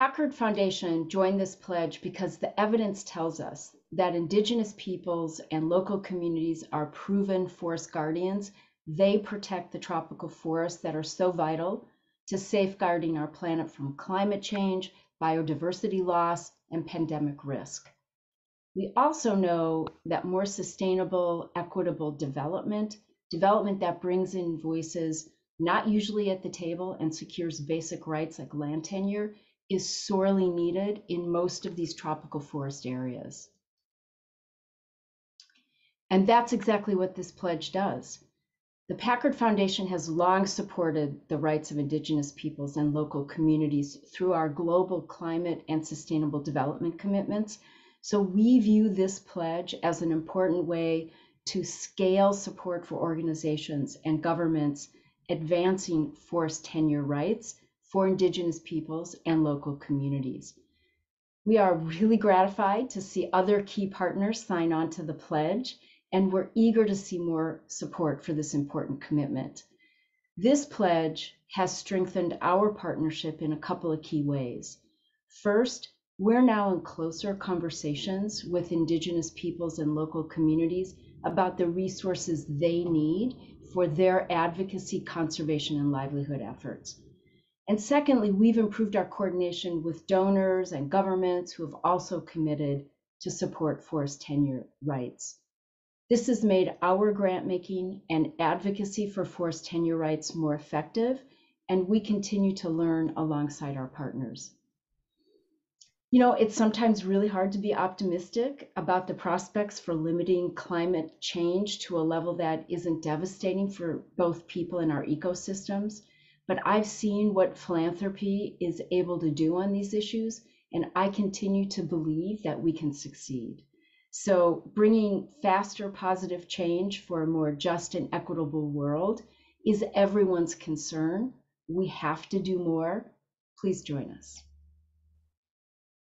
Packard Foundation joined this pledge because the evidence tells us that Indigenous peoples and local communities are proven forest guardians. They protect the tropical forests that are so vital to safeguarding our planet from climate change, biodiversity loss, and pandemic risk. We also know that more sustainable, equitable development, development that brings in voices not usually at the table and secures basic rights like land tenure, is sorely needed in most of these tropical forest areas. And that's exactly what this pledge does. The Packard Foundation has long supported the rights of Indigenous peoples and local communities through our global climate and sustainable development commitments. So we view this pledge as an important way to scale support for organizations and governments advancing forest tenure rights for Indigenous peoples and local communities. We are really gratified to see other key partners sign on to the pledge and we're eager to see more support for this important commitment. This pledge has strengthened our partnership in a couple of key ways. First, we're now in closer conversations with Indigenous peoples and local communities about the resources they need for their advocacy, conservation, and livelihood efforts. And secondly, we've improved our coordination with donors and governments who have also committed to support forest tenure rights. This has made our grant making and advocacy for forest tenure rights more effective, and we continue to learn alongside our partners. You know, it's sometimes really hard to be optimistic about the prospects for limiting climate change to a level that isn't devastating for both people and our ecosystems. But I've seen what philanthropy is able to do on these issues, and I continue to believe that we can succeed. So, bringing faster positive change for a more just and equitable world is everyone's concern. We have to do more. Please join us.